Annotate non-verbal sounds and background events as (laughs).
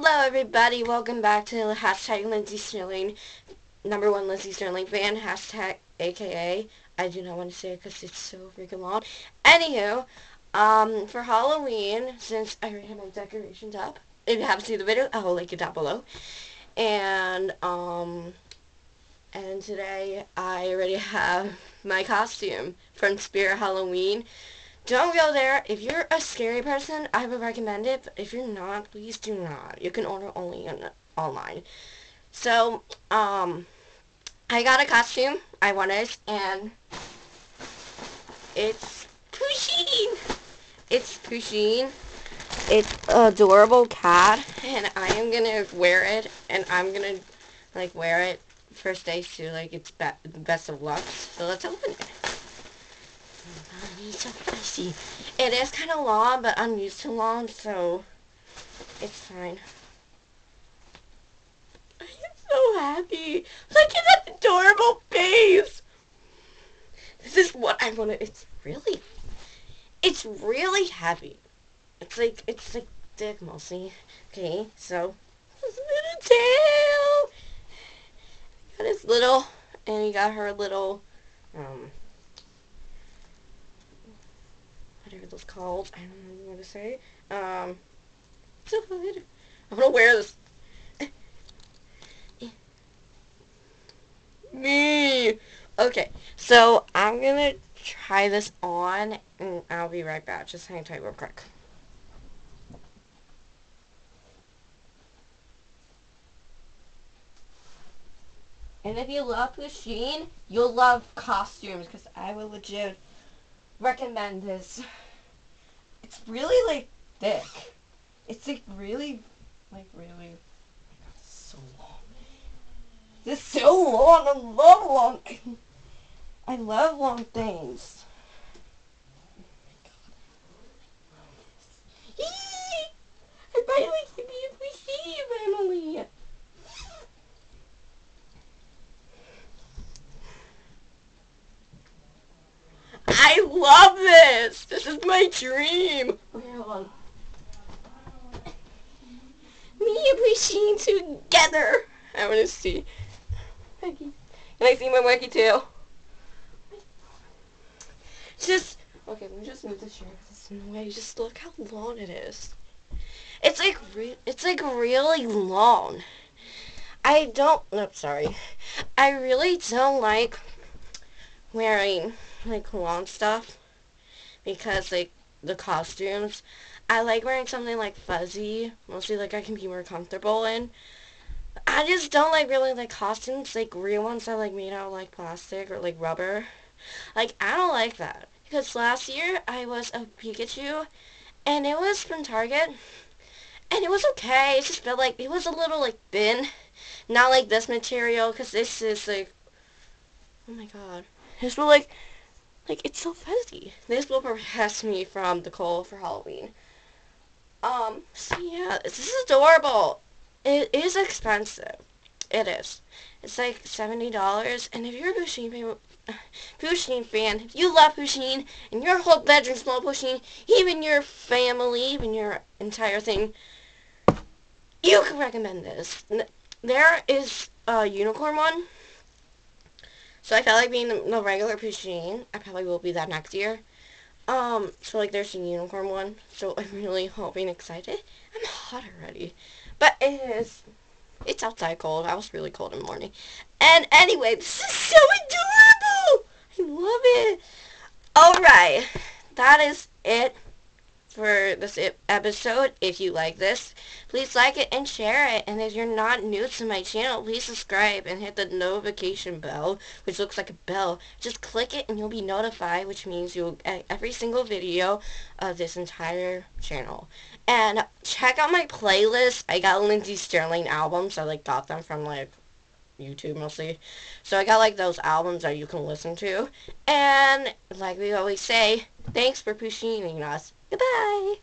Hello everybody, welcome back to hashtag Lindsey Stirling, number one Lindsey Stirling fan, hashtag aka, I do not want to say it because it's so freaking long. Anywho, um, for Halloween, since I already have my decorations up, if you haven't seen the video, I will link it down below. And, um, and today I already have (laughs) my costume from Spirit Halloween. Don't go there. If you're a scary person, I would recommend it. But if you're not, please do not. You can order only on, online. So, um, I got a costume. I wanted, and it's Pusheen. It's Pusheen. It's adorable cat, and I am gonna wear it, and I'm gonna like wear it first day to like it's be the best of luck. So let's open it. It's so spicy. It is kind of long, but I'm used to long, so it's fine. I am so happy. Look at that adorable face. This is what I want it's really, it's really heavy. It's like, it's like thick mostly. Okay, so, his little tail. Got his little, and he got her little, um, whatever those called. I don't know what to say. Um, (laughs) so good. I'm gonna wear this. (laughs) Me. Okay, so I'm gonna try this on, and I'll be right back. Just hang tight real quick. And if you love Pusheen, you'll love costumes, because I will legit recommend this. It's really like thick. It's like really, like really, oh god, so long. This is so long. I love long. I love long things. I finally can be a Pusheen family. I love this! This is my dream! Okay, hold on. Me and Pusheen together! I want to see. Can I see my wacky tail? Just, okay, let me just move this chair because in the way. Just look how long it is. It's like, re it's like really long. I don't, no, sorry. I really don't like wearing like long stuff because like the costumes. I like wearing something like fuzzy mostly like I can be more comfortable in. I just don't like really like costumes like real ones that like made out of like plastic or like rubber. Like I don't like that because last year I was a Pikachu and it was from Target and it was okay. It just felt like it was a little like thin not like this material because this is like oh my god. This will like like, it's so fuzzy. This will protect me from the cold for Halloween. Um, so yeah, this is adorable. It is expensive. It is. It's like $70, and if you're a Pusheen fan, Pusheen fan, if you love Pusheen, and your whole bedroom's full of Pusheen, even your family, even your entire thing, you can recommend this. There is a unicorn one so I felt like being the, regular Pusheen. I probably will be that next year. Um, so like there's a unicorn one. So (laughs) I'm really hoping excited. I'm hot already. But it is it's outside cold. I was really cold in the morning. And anyway, this is so adorable! I love it. Alright. That is it for this episode. If you like this, please like it and share it. And if you're not new to my channel, please subscribe and hit the notification bell, which looks like a bell. Just click it and you'll be notified, which means you'll get every single video of this entire channel. And check out my playlist. I got Lindsey Stirling albums. I like got them from like YouTube mostly. So I got like those albums that you can listen to. And like we always say, thanks for pushing us. Goodbye.